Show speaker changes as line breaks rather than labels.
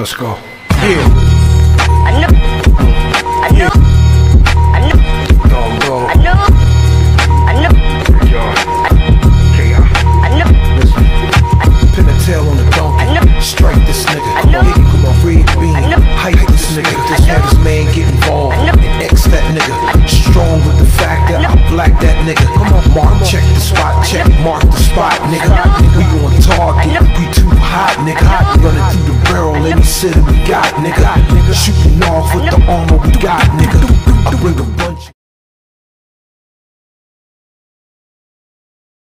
Let's go.
Yeah.
I know. I know. I know. I know. I know. I know. I know. I know. I know. I know. I
I nigga. We on target. We too hot, nigga. Running through the city we got, nigga. Shooting